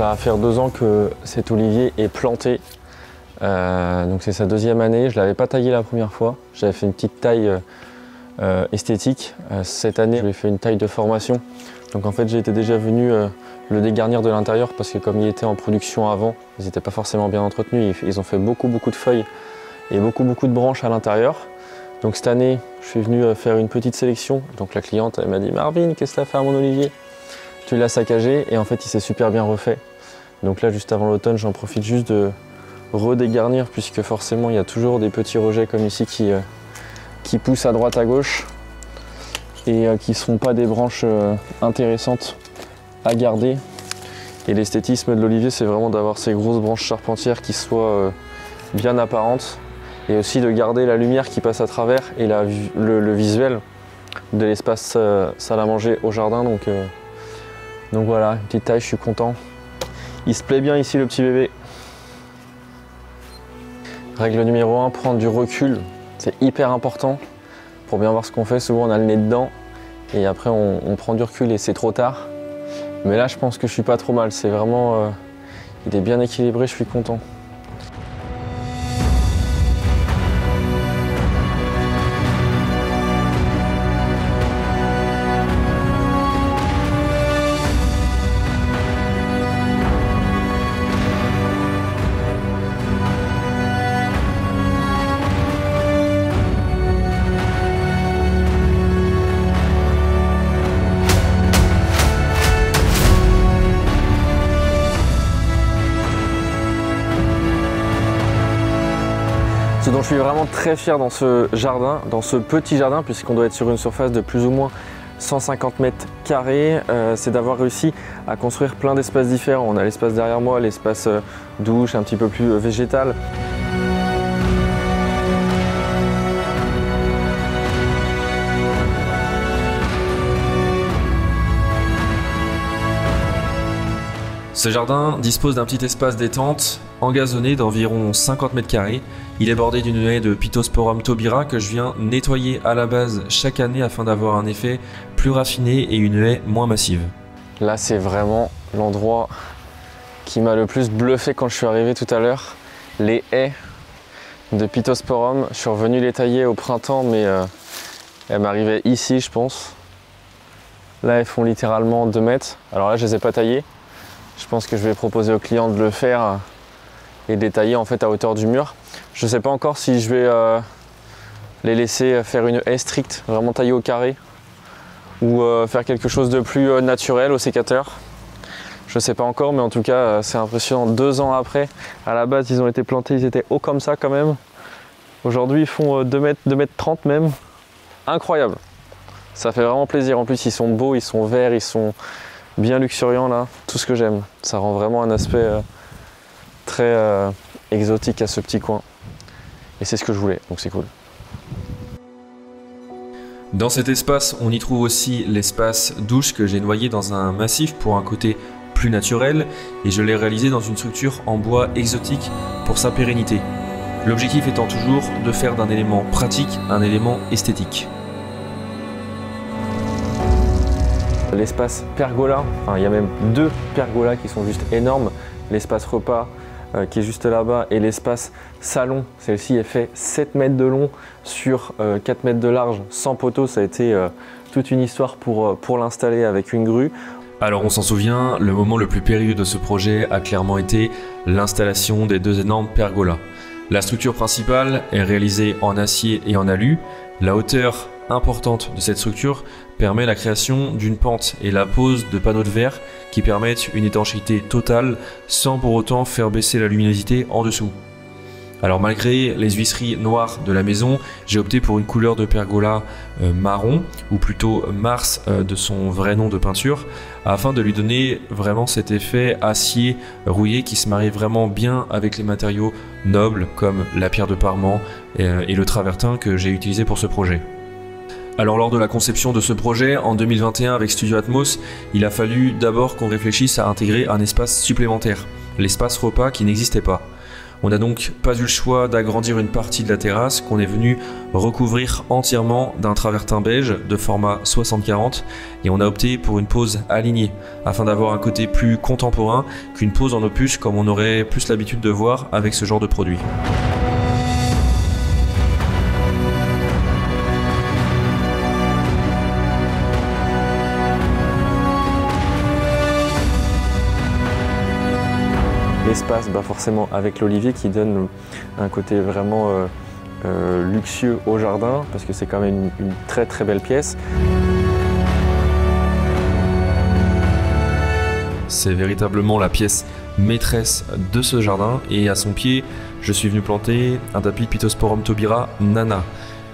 ça va faire deux ans que cet olivier est planté. Euh, donc c'est sa deuxième année. Je ne l'avais pas taillé la première fois. J'avais fait une petite taille euh, esthétique. cette année, je lui ai fait une taille de formation. Donc en fait, été déjà venu le dégarnir de l'intérieur parce que comme il était en production avant, ils n'étaient pas forcément bien entretenus. Ils ont fait beaucoup beaucoup de feuilles et beaucoup beaucoup de branches à l'intérieur. Donc cette année, je suis venu faire une petite sélection. Donc la cliente, elle m'a dit Marvin, qu'est-ce que tu as fait à mon olivier? Tu l'as saccagé et en fait, il s'est super bien refait. Donc là, juste avant l'automne, j'en profite juste de redégarnir puisque forcément, il y a toujours des petits rejets comme ici qui, euh, qui poussent à droite à gauche et euh, qui ne seront pas des branches euh, intéressantes à garder. Et l'esthétisme de l'olivier, c'est vraiment d'avoir ces grosses branches charpentières qui soient bien apparentes et aussi de garder la lumière qui passe à travers et le, visuel de l'espace salle à manger au jardin. Donc, donc voilà, une petite taille, je suis content. Il se plaît bien ici le petit bébé. Règle numéro 1, prendre du recul. C'est hyper important pour bien voir ce qu'on fait. Souvent on a le nez dedans et après on, prend du recul et c'est trop tard. Mais là je pense que je suis pas trop mal. C'est vraiment... Euh, il est bien équilibré, je suis content. Suis vraiment très fier dans ce jardin, dans ce petit jardin, puisqu'on doit être sur une surface de plus ou moins 150 mètres carrés, euh, c'est d'avoir réussi à construire plein d'espaces différents. On a l'espace derrière moi, l'espace euh, douche un petit peu plus euh, végétal. Ce jardin dispose d'un petit espace détente engazonné d'environ 50 mètres carrés. Il est bordé d'une haie de Pittosporum tobira que je viens nettoyer à la base chaque année afin d'avoir un effet plus raffiné et une haie moins massive. Là, c'est vraiment l'endroit qui m'a le plus bluffé quand je suis arrivé tout à l'heure. Les haies de Pittosporum. Je suis revenu les tailler au printemps, mais euh, elles m'arrivaient ici, je pense. Là, elles font littéralement 2 mètres. Alors là, je les ai pas taillées. Je pense que je vais proposer au client de le faire et détailler en fait à hauteur du mur. Je ne sais pas encore si je vais euh, les laisser faire une haie stricte, vraiment taillée au carré, ou euh, faire quelque chose de plus euh, naturel au sécateur. Je ne sais pas encore, mais en tout cas, c'est impressionnant. Deux ans après, à la base, ils ont été plantés, ils étaient hauts comme ça quand même. Aujourd'hui, ils font 2 mètres, 2 mètres 30 même. Incroyable. Ça fait vraiment plaisir. En plus, ils sont beaux, ils sont verts, ils sont bien luxuriant là, tout ce que j'aime. Ça rend vraiment un aspect euh, très euh, exotique à ce petit coin. Et c'est ce que je voulais, donc c'est cool. Dans cet espace, on y trouve aussi l'espace douche que j'ai noyé dans un massif pour un côté plus naturel et je l'ai réalisé dans une structure en bois exotique pour sa pérennité. L'objectif étant toujours de faire d'un élément pratique un élément esthétique. L'espace pergola, il y a même deux pergolas qui sont juste énormes. L'espace repas euh, qui est juste là-bas et l'espace salon, celle-ci est fait 7 mètres de long sur 4 euh, mètres de large sans poteau. Ça a été euh, toute une histoire pour, pour l'installer avec une grue. Alors on s'en souvient, le moment le plus périlleux de ce projet a clairement été l'installation des deux énormes pergolas. La structure principale est réalisée en acier et en alu. La hauteur importante de cette structure permet la création d'une pente et la pose de panneaux de verre qui permettent une étanchéité totale sans pour autant faire baisser la luminosité en dessous. Alors malgré les huisseries noires de la maison, j'ai opté pour une couleur de pergola euh, marron, ou plutôt Mars euh, de son vrai nom de peinture, afin de lui donner vraiment cet effet acier rouillé qui se marie vraiment bien avec les matériaux nobles comme la pierre de parement euh, et le travertin que j'ai utilisé pour ce projet. Alors lors de la conception de ce projet, en 2021 avec Studio Atmos, il a fallu d'abord qu'on réfléchisse à intégrer un espace supplémentaire, l'espace repas qui n'existait pas. On n'a donc pas eu le choix d'agrandir une partie de la terrasse qu'on est venu recouvrir entièrement d'un travertin beige de format 60-40 et on a opté pour une pose alignée afin d'avoir un côté plus contemporain qu'une pose en opus comme on aurait plus l'habitude de voir avec ce genre de produit. L'espace, bah forcément avec l'olivier qui donne un côté vraiment euh, euh, luxueux au jardin, parce que c'est quand même une, très très belle pièce. C'est véritablement la pièce maîtresse de ce jardin et à son pied, je suis venu planter un tapis Pittosporum tobira nana,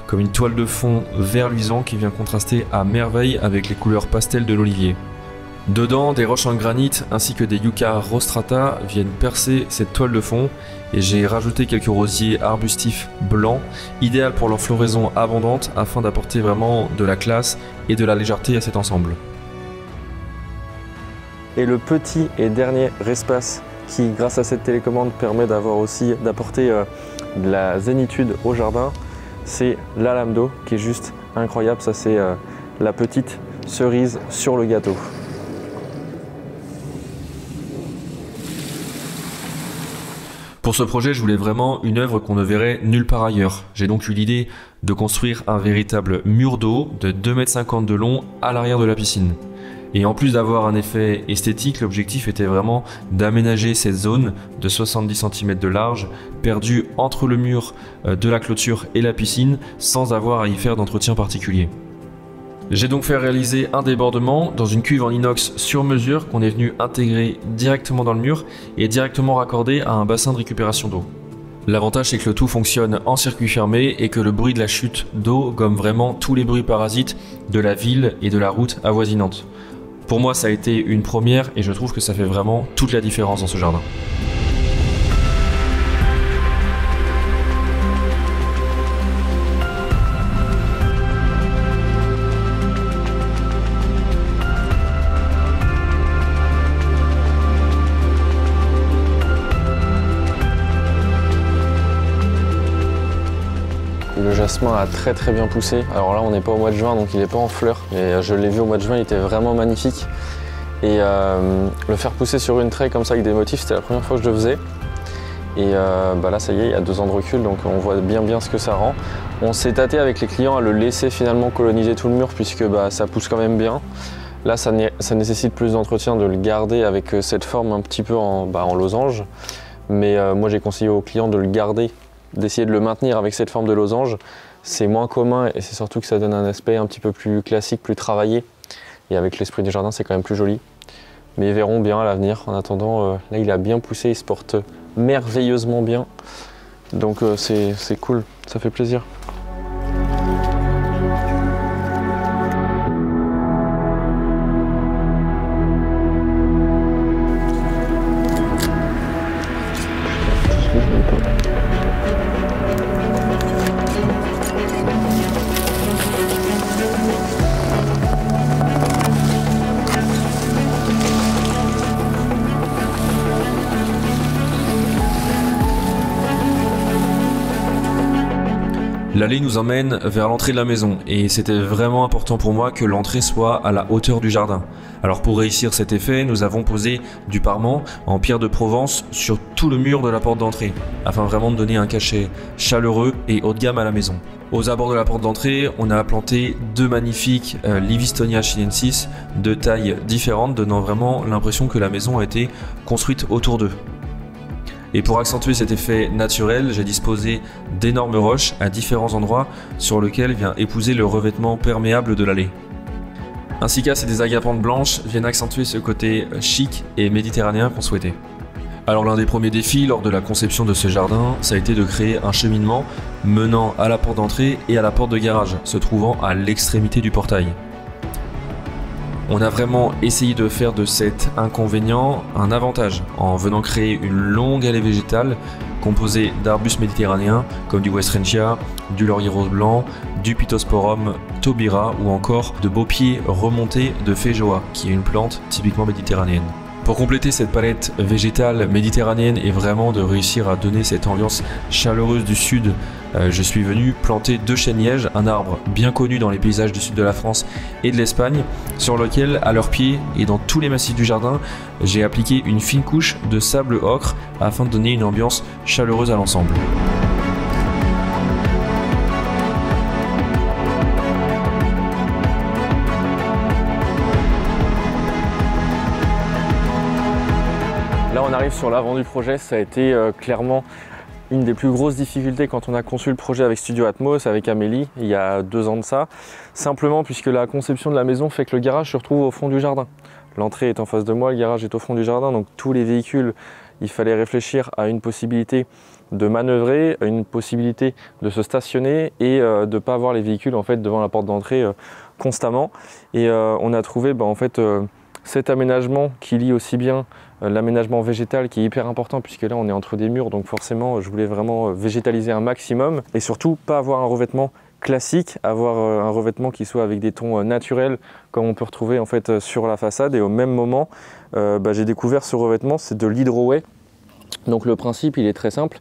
comme une toile de fond vert luisant qui vient contraster à merveille avec les couleurs pastel de l'olivier. Dedans, des roches en granit ainsi que des yucca rostrata viennent percer cette toile de fond et j'ai rajouté quelques rosiers arbustifs blancs, idéal pour leur floraison abondante afin d'apporter vraiment de la classe et de la légèreté à cet ensemble. Et le petit et dernier espace qui, grâce à cette télécommande, permet d'avoir aussi d'apporter euh, de la zénitude au jardin, c'est la lame d'eau qui est juste incroyable. Ça, c'est euh, la petite cerise sur le gâteau. Pour ce projet, je voulais vraiment une œuvre qu'on ne verrait nulle part ailleurs. J'ai donc eu l'idée de construire un véritable mur d'eau de 2,50 m de long à l'arrière de la piscine. Et en plus d'avoir un effet esthétique, l'objectif était vraiment d'aménager cette zone de 70 cm de large, perdue entre le mur euh, de la clôture et la piscine, sans avoir à y faire d'entretien particulier. J'ai donc fait réaliser un débordement dans une cuve en inox sur mesure qu'on est venu intégrer directement dans le mur et directement raccordé à un bassin de récupération d'eau. L'avantage c'est que le tout fonctionne en circuit fermé et que le bruit de la chute d'eau gomme vraiment tous les bruits parasites de la ville et de la route avoisinante. Pour moi ça a été une première et je trouve que ça fait vraiment toute la différence dans ce jardin. Jasmin a très très bien poussé. Alors là on n'est pas au mois de juin donc il n'est pas en fleurs. Mais euh, je l'ai vu au mois de juin, il était vraiment magnifique. Et euh, le faire pousser sur une trait comme ça avec des motifs, c'était la première fois que je le faisais. Et euh, bah là ça y est, il y a deux ans de recul donc on voit bien bien ce que ça rend. On s'est tâté avec les clients à le laisser finalement coloniser tout le mur puisque bah, ça pousse quand même bien. Là ça, nécessite plus d'entretien de le garder avec cette forme un petit peu en, bah, en losange. Mais moi j'ai conseillé aux clients de le garder d'essayer de le maintenir avec cette forme de losange. C'est moins commun et c'est surtout que ça donne un aspect un petit peu plus classique, plus travaillé. Et avec l'esprit du jardin, c'est quand même plus joli. Mais ils verront bien à l'avenir. En attendant, euh, là, il a bien poussé, il se porte merveilleusement bien. Donc euh, c'est cool, ça fait plaisir. Thank you. L'allée nous emmène vers l'entrée de la maison et c'était vraiment important pour moi que l'entrée soit à la hauteur du jardin. Alors pour réussir cet effet, nous avons posé du parement en pierre de Provence sur tout le mur de la porte d'entrée afin vraiment de donner un cachet chaleureux et haut de gamme à la maison. Aux abords de la porte d'entrée, on a planté deux magnifiques euh, Livistonia chinensis de tailles différentes, donnant vraiment l'impression que la maison a été construite autour d'eux. Et pour accentuer cet effet naturel, j'ai disposé d'énormes roches à différents endroits sur lesquels vient épouser le revêtement perméable de l'allée. Ainsi qu'à ces agapantes blanches viennent accentuer ce côté chic et méditerranéen qu'on souhaitait. Alors l'un des premiers défis lors de la conception de ce jardin, ça a été de créer un cheminement menant à la porte d'entrée et à la porte de garage, se trouvant à l'extrémité du portail. On a vraiment essayé de faire de cet inconvénient un avantage en venant créer une longue allée végétale composée d'arbustes méditerranéens comme du Westrentia, du laurier rose blanc, du Pittosporum tobira ou encore de beaux pieds remontés de Feijoa qui est une plante typiquement méditerranéenne. Pour compléter cette palette végétale méditerranéenne et vraiment de réussir à donner cette ambiance chaleureuse du sud, euh, je suis venu planter deux chênes lièges, un arbre bien connu dans les paysages du sud de la France et de l'Espagne, sur lequel, à leurs pieds et dans tous les massifs du jardin, j'ai appliqué une fine couche de sable ocre afin de donner une ambiance chaleureuse à l'ensemble. Là, on arrive sur l'avant du projet. Ça a été euh, clairement une des plus grosses difficultés quand on a conçu le projet avec Studio Atmos, avec Amélie, il y a deux ans de ça. Simplement puisque la conception de la maison fait que le garage se retrouve au fond du jardin. L'entrée est en face de moi, le garage est au fond du jardin, donc tous les véhicules, il fallait réfléchir à une possibilité de manœuvrer, une possibilité de se stationner et euh, de ne pas avoir les véhicules en fait devant la porte d'entrée euh, constamment. Et on a trouvé bah, en fait cet aménagement qui lie aussi bien euh, l'aménagement végétal qui est hyper important puisque là on est entre des murs. Donc forcément je voulais vraiment euh, végétaliser un maximum et surtout pas avoir un revêtement classique, avoir euh, un revêtement qui soit avec des tons naturels comme on peut retrouver en fait sur la façade. Et au même moment bah, j'ai découvert ce revêtement c'est de l'hydroway. Donc le principe il est très simple.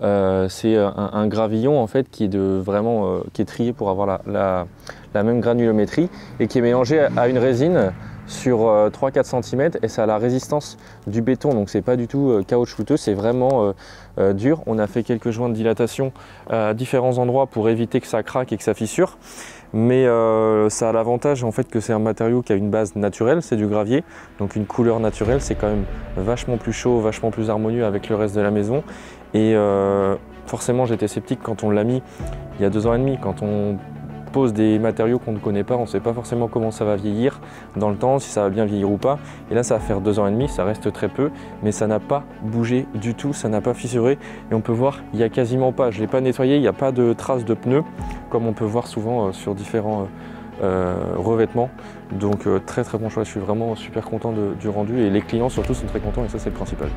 C'est un, gravillon en fait qui est vraiment qui est trié pour avoir la, même granulométrie et qui est mélangé à une résine sur 3-4 euh, cm et ça a la résistance du béton donc c'est pas du tout euh, caoutchouteux c'est vraiment euh, dur. On a fait quelques joints de dilatation à différents endroits pour éviter que ça craque et que ça fissure. Mais ça a l'avantage en fait que c'est un matériau qui a une base naturelle c'est du gravier. Donc une couleur naturelle c'est quand même vachement plus chaud vachement plus harmonieux avec le reste de la maison. Et forcément j'étais sceptique quand on l'a mis il y a deux ans et demi quand on des matériaux qu'on ne connaît pas, on ne sait pas forcément comment ça va vieillir dans le temps, si ça va bien vieillir ou pas. Et là, ça va faire deux ans et demi, ça reste très peu, mais ça n'a pas bougé du tout, ça n'a pas fissuré. Et on peut voir, il n'y a quasiment pas, je ne l'ai pas nettoyé, il n'y a pas de traces de pneus, comme on peut voir souvent euh, sur différents euh, euh, revêtements. Donc très très bon choix, je suis vraiment super content du rendu et les clients surtout sont très contents et ça c'est le principal.